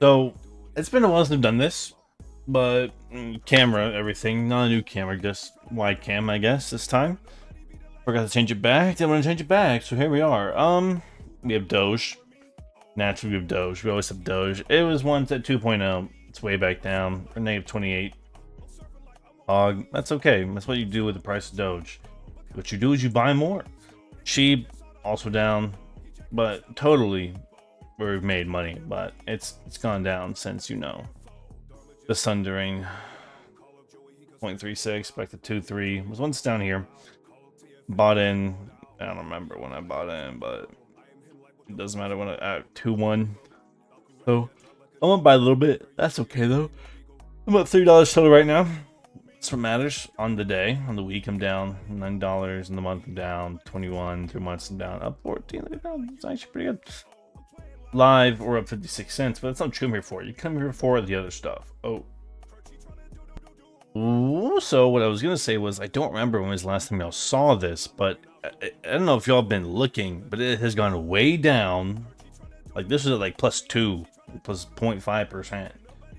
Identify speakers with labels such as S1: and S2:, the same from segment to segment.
S1: So it's been a while since I've done this, but mm, camera, everything, not a new camera, just wide cam, I guess, this time. Forgot to change it back, didn't want to change it back, so here we are. Um, we have Doge. Naturally, we have Doge. We always have Doge. It was once at 2.0. It's way back down. For negative 28. Hog. That's okay. That's what you do with the price of Doge. What you do is you buy more. Shib, also down. But totally, we've made money. But it's it's gone down since, you know, the Sundering. 0.36 back to 2.3. Was once down here. Bought in. I don't remember when I bought in, but it doesn't matter when I at two one. So I'm gonna buy a little bit. That's okay though. I'm about three dollars total right now. That's what matters on the day. On the week, I'm down nine dollars. In the month, I'm down twenty one. Three months, I'm down up fourteen. Look at that. It's actually pretty good. Live, we're up 56 cents, but that's not what you come here for. You come here for the other stuff. Oh. Ooh, so what I was gonna say was I don't remember when was the last time y'all saw this, but I, I don't know if y'all been looking, but it has gone way down. Like this was at like plus two, plus plus 0.5 percent,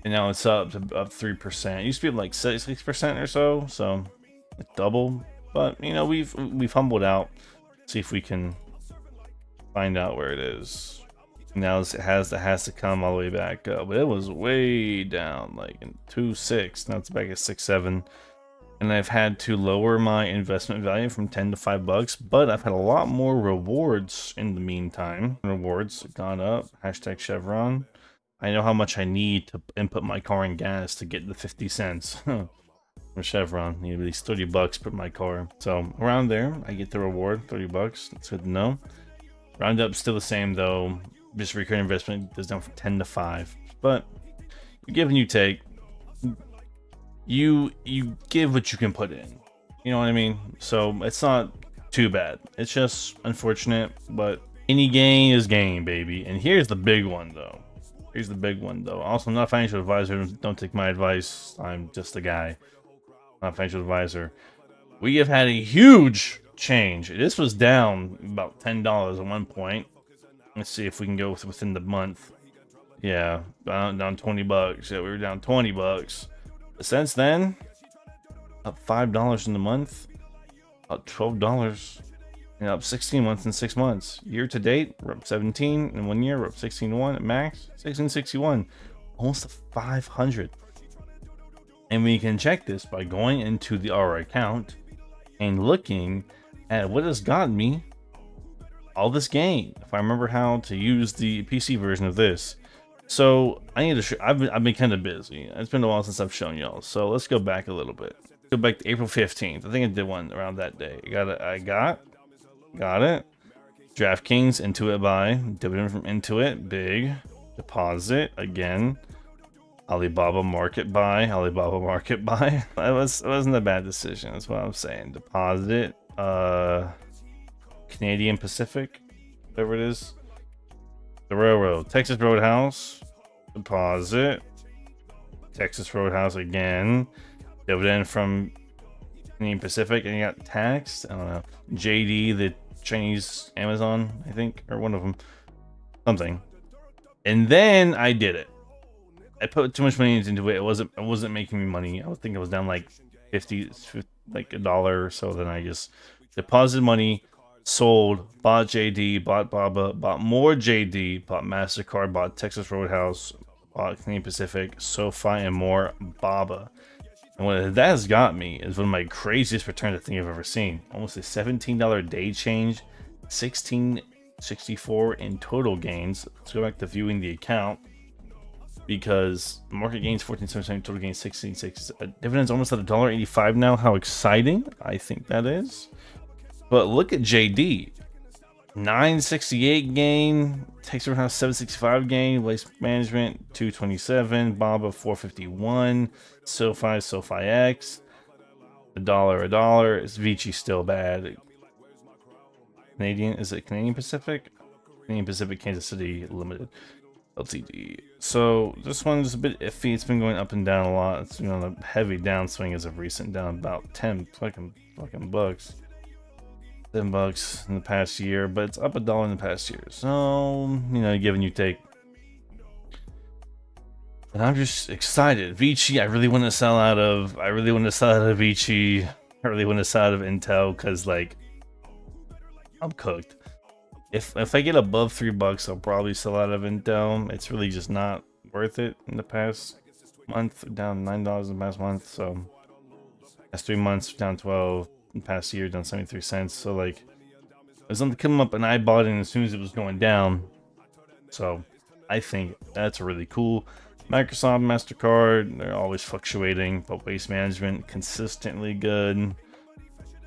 S1: and now it's up to up three percent. Used to be like six percent or so, so like double. But you know we've we've humbled out. See if we can find out where it is. Now it has has to come all the way back up, but it was way down, like in two six. Now it's back at six seven and I've had to lower my investment value from 10 to 5 bucks, but I've had a lot more rewards in the meantime. Rewards gone up, hashtag Chevron. I know how much I need to input my car in gas to get the 50 cents from Chevron. Need at least 30 bucks per my car. So around there, I get the reward, 30 bucks. That's good to know. Roundup still the same though. Just recurring investment goes down from 10 to 5. But you give and you take you you give what you can put in. You know what I mean? So it's not too bad. It's just unfortunate, but any gain is gain, baby. And here's the big one though. Here's the big one though. Also, I'm not a financial advisor. Don't take my advice. I'm just a guy. Not a financial advisor. We have had a huge change. This was down about ten dollars at one point. Let's see if we can go within the month. Yeah, down, down 20 bucks. Yeah, we were down 20 bucks. Since then, up five dollars in the month, up twelve dollars, and up sixteen months in six months. Year to date, we're up seventeen in one year. We're up sixteen to one at max, sixteen sixty one, almost five hundred. And we can check this by going into the R account and looking at what has gotten me all this game If I remember how to use the PC version of this, so I need to show, I've been, I've been kind of busy. It's been a while since I've shown y'all. So let's go back a little bit. Go back to April 15th. I think I did one around that day. I got it. I got, got it. DraftKings, into Intuit buy, dividend from Intuit, big. Deposit, again. Alibaba market buy, Alibaba market buy. That was, it wasn't a bad decision. That's what I'm saying. Deposit, uh, Canadian Pacific, whatever it is. The railroad. Texas Roadhouse. Deposit. Texas Roadhouse again. Dividend from Union Pacific. And you got taxed. I don't know. JD, the Chinese Amazon, I think. Or one of them. Something. And then I did it. I put too much money into it. It wasn't it wasn't making me money. I thinking it was down like 50, 50 like a dollar or so. Then I just deposited money sold, bought JD, bought Baba, bought more JD, bought MasterCard, bought Texas Roadhouse, bought Canadian Pacific, SoFi, and more Baba. And what that has got me is one of my craziest returns I think I've ever seen. Almost a $17 day change, 1664 in total gains. Let's go back to viewing the account because market gains 14.77, total gains 16.6. Uh, dividends almost at $1.85 now. How exciting I think that is. But look at JD. 968 gain, takes around 765 gain, waste management 227, Baba 451, SoFi, SoFi X, a dollar, a dollar. Is Vici still bad? Canadian, is it Canadian Pacific? Canadian Pacific, Kansas City Limited. LTD. So this one's a bit iffy. It's been going up and down a lot. It's been on a heavy downswing as of recent, down about 10 fucking fucking bucks. 10 bucks in the past year, but it's up a dollar in the past year. So, you know, given you take. And I'm just excited. Vici, I really want to sell out of. I really want to sell out of Vici. I really want to sell out of Intel because, like, I'm cooked. If if I get above three bucks, I'll probably sell out of Intel. It's really just not worth it in the past month. Down nine dollars in the past month. So that's three months down twelve. The past year seventy three cents. So like, there's something coming up, and I bought it as soon as it was going down. So I think that's really cool. Microsoft, MasterCard, they're always fluctuating, but waste management consistently good.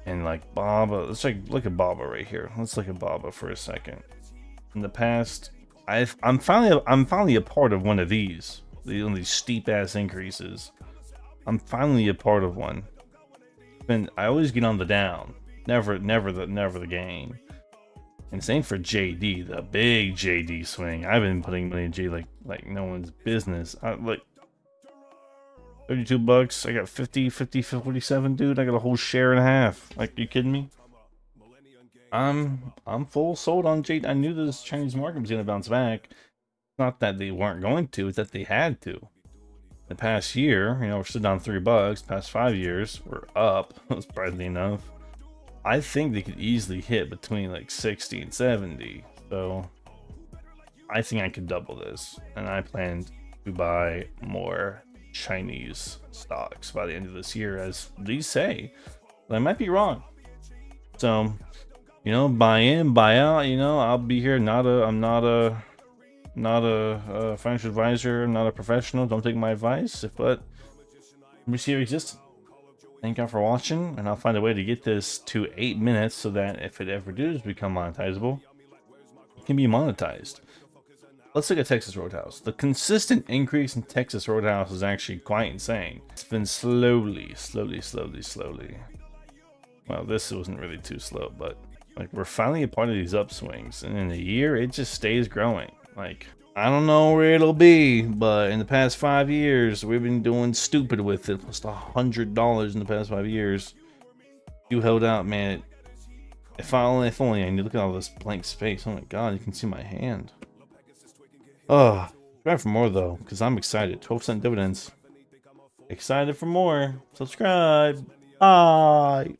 S1: And like Baba, let's like look at Baba right here. Let's look at Baba for a second. In the past, I've I'm finally I'm finally a part of one of these. These, these steep ass increases. I'm finally a part of one. And I always get on the down. Never never the never the gain. And same for JD, the big JD swing. I've been putting money in J like like no one's business. I, like 32 bucks. I got 50, 50, 47, dude. I got a whole share and a half. Like, you kidding me? I'm I'm full sold on JD. I knew this Chinese market was gonna bounce back. Not that they weren't going to, it's that they had to. The past year, you know, we're still down three bucks. Past five years, we're up, surprisingly enough. I think they could easily hit between like 60 and 70. So I think I could double this. And I plan to buy more Chinese stocks by the end of this year, as these say. But I might be wrong. So, you know, buy in, buy out, you know, I'll be here. Not a, I'm not a, not a, a financial advisor, not a professional. Don't take my advice, but me see your existence. Thank you for watching, and I'll find a way to get this to 8 minutes so that if it ever does become monetizable, it can be monetized. Let's look at Texas Roadhouse. The consistent increase in Texas Roadhouse is actually quite insane. It's been slowly, slowly, slowly, slowly. Well, this wasn't really too slow, but like we're finally a part of these upswings, and in a year, it just stays growing. Like I don't know where it'll be, but in the past five years, we've been doing stupid with it. Almost a hundred dollars in the past five years. You held out, man. If I only, if only I knew. Look at all this blank space. Oh my god, you can see my hand. Oh, try for more though, because I'm excited. 12 cent dividends. Excited for more. Subscribe. Bye.